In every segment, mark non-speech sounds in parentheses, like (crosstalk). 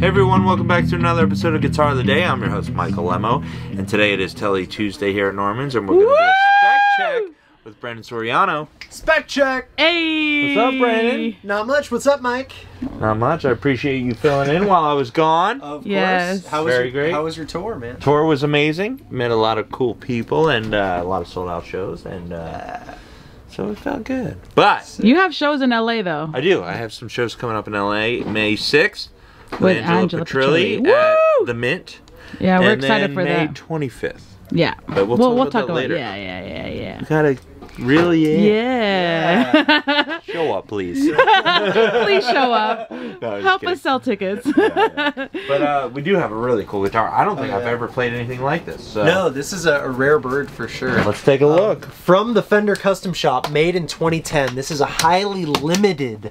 Hey everyone, welcome back to another episode of Guitar of the Day. I'm your host Michael Lemmo, and today it is Tele Tuesday here at Norman's, and we're going to do a spec check with Brandon Soriano. Spec check. Hey! What's up, Brandon? Not much. What's up, Mike? Not much. I appreciate you filling in while I was gone. Of Yes. course. How was Very your, great. How was your tour, man? Tour was amazing. Met a lot of cool people and uh, a lot of sold out shows, and uh, so it felt good. But You have shows in LA though. I do. I have some shows coming up in LA, May 6th. With, With Angela, Angela Petrilli, Petrilli. at the Mint. Yeah, we're and excited then for May that. 25th. Yeah. But we'll we'll, talk we'll about talk that about later. Yeah, yeah, yeah, yeah. Gotta really Yeah. show up, please. (laughs) Please show up. No, Help kidding. us sell tickets. But uh, we do have a really cool guitar. I don't think Oh, I've ever played anything like this. So No, this is a, a rare bird for sure. let's take a look. From the Fender Custom Shop, made in 2010. This is a highly limited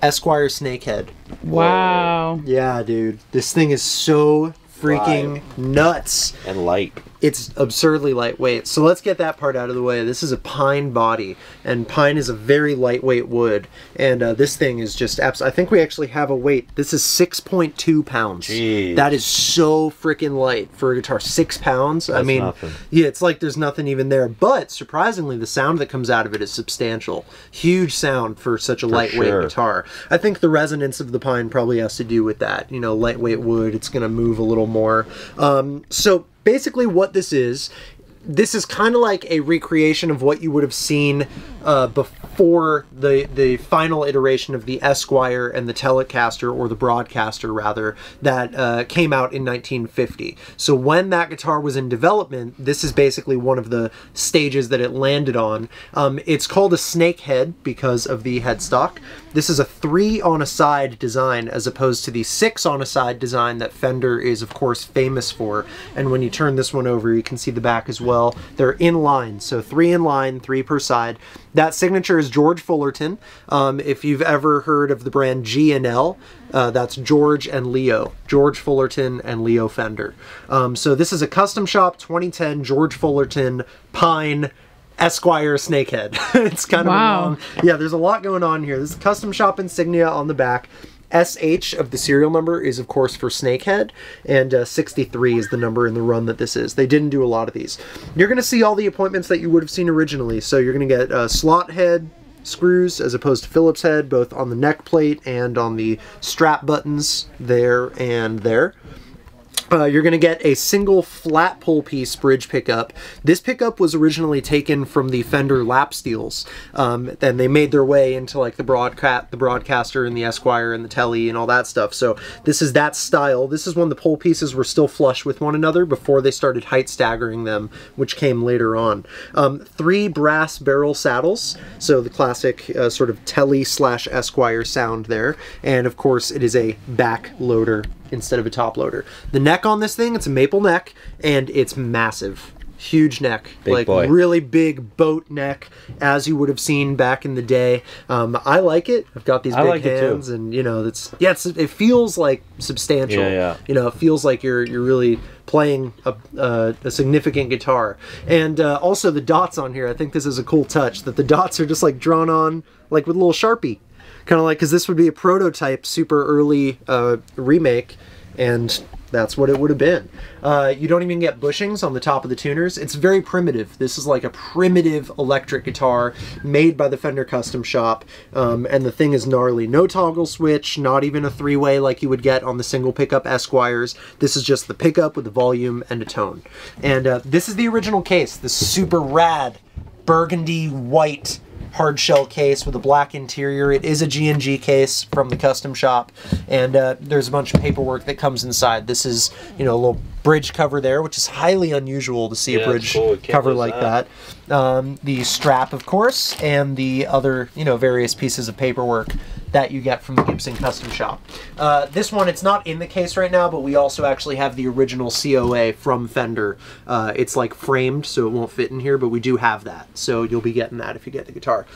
Esquire Snakehead. Wow. Yeah, dude. This thing is so freaking nuts. and light. It's absurdly lightweight. So let's get that part out of the way. This is a pine body, and pine is a very lightweight wood. And uh, this thing is just abs- I think we actually have a weight. This is 6.2 pounds. Jeez. That is so freaking light for a guitar. Six pounds. I mean, nothing. yeah, it's like there's nothing even there. But surprisingly, the sound that comes out of it is substantial. Huge sound for such a lightweight sure. guitar. I think the resonance of the pine probably has to do with that. You know, lightweight wood, it's going to move a little more. Um, so basically, what this is. This is kind of like a recreation of what you would have seen uh, before the the final iteration of the Esquire and the Telecaster, or the Broadcaster rather, that uh, came out in 1950. So when that guitar was in development, this is basically one of the stages that it landed on. Um, it's called a snake head because of the headstock. This is a three on a side design as opposed to the six on a side design that Fender is, of course, famous for. And when you turn this one over, you can see the back as well. They're in line, so three in line, three per side. That signature is George Fullerton. Um, if you've ever heard of the brand G&L, uh, that's George and Leo. George Fullerton and Leo Fender. Um, so this is a custom shop 2010 George Fullerton Pine Esquire Snakehead. (laughs) it's kind of Wow. a long. Yeah, there's a lot going on here. This is custom shop insignia on the back. SH of the serial number is, of course, for Snakehead, and uh, 63 is the number in the run that this is. They didn't do a lot of these. You're going to see all the appointments that you would have seen originally. So you're going to get uh, slot head screws as opposed to Phillips head, both on the neck plate and on the strap buttons there and there. Uh, you're going to get a single flat pole piece bridge pickup. This pickup was originally taken from the Fender lap steels, um, and they made their way into like the broadcast, the broadcaster, and the Esquire, and the Tele, and all that stuff. So this is that style. This is when the pole pieces were still flush with one another before they started height staggering them, which came later on. Um, three brass barrel saddles, so the classic uh, sort of Tele slash Esquire sound there, and of course it is a back loader instead of a top loader. The neck on this thing, it's a maple neck, and it's massive. Huge neck, Big like boy. really big boat neck, as you would have seen back in the day. Um, I like it. I've got these I big like hands, and you know, that's yeah. It's, it feels like substantial. Yeah, yeah. You know, it feels like you're you're really playing a, uh, a significant guitar. And uh, also the dots on here. I think this is a cool touch that the dots are just like drawn on like with a little sharpie kind of like because this would be a prototype super early uh, remake and that's what it would have been. Uh, you don't even get bushings on the top of the tuners. It's very primitive. This is like a primitive electric guitar made by the fender custom shop um, and the thing is gnarly. No toggle switch not even a three-way like you would get on the single pickup esquires. This is just the pickup with the volume and a tone. And uh, this is the original case the super rad burgundy white hard shell case with a black interior. It is a G&G case from the custom shop, and uh, there's a bunch of paperwork that comes inside. This is, you know, a little bridge cover there, which is highly unusual to see Yeah, a bridge cool. Cover like that. that. Um, the strap, of course, and the other, you know, various pieces of paperwork that you get from the Gibson Custom Shop. Uh, this one, it's not in the case right now, but we also actually have the original COA from Fender. Uh, it's like framed, so it won't fit in here, but we do have that. So you'll be getting that if you get the guitar.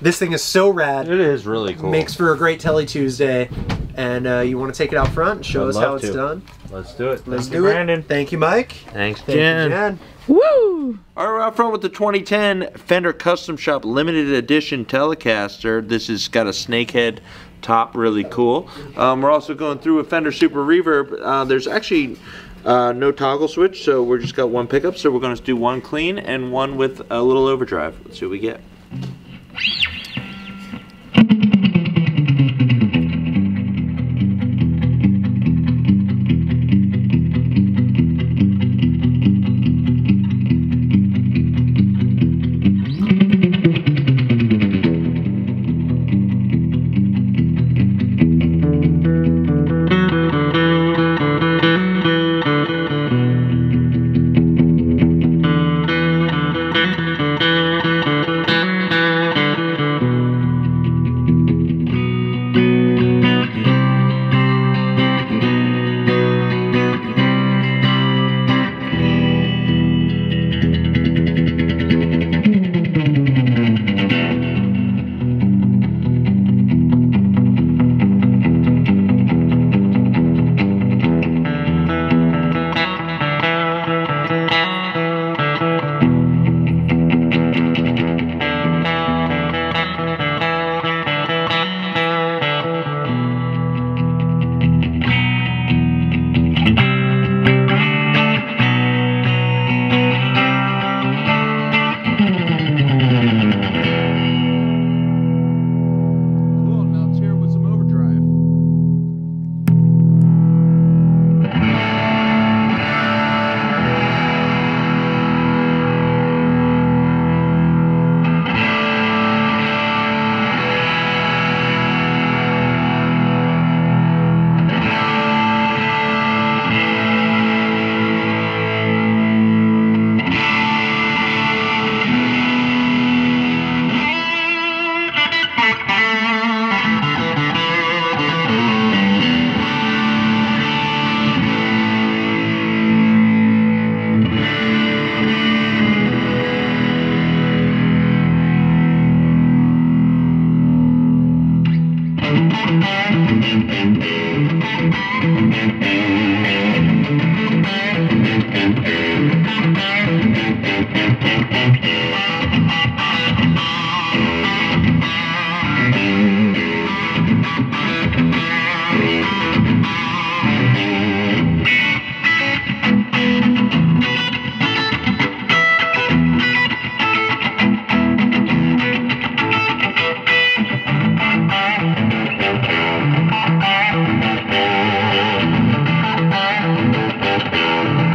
This thing is so rad. It is really cool. Makes for a great Tele Tuesday. And uh, you want to take it out front and show I'd us how love it's to. done? Let's do it. Let's Thank do you, it. Brandon. Thank you, Mike. Thanks, Thank Jen. you, Jen. Woo! All right, we're out front with the 2010 Fender Custom Shop Limited Edition Telecaster. This has got a snakehead top, really cool. Um, we're also going through a Fender Super Reverb. Uh, there's actually uh, no toggle switch, so we're just got one pickup. So we're going to do one clean and one with a little overdrive. Let's see what we get. Some overdrive.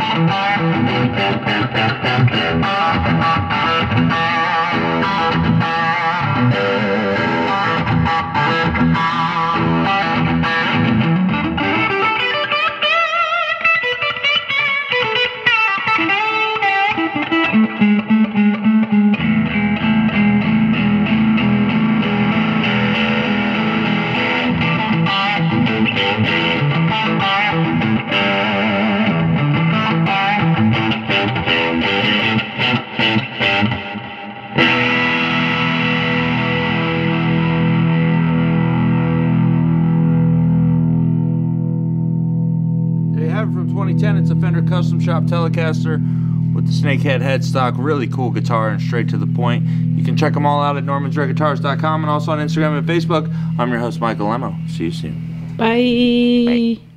There you Shop Telecaster with the snakehead headstock. Really cool guitar and straight to the point. You can check them all out at normansrareguitars.com and also on Instagram and Facebook. I'm your host, Michael Lemmo. See you soon. Bye.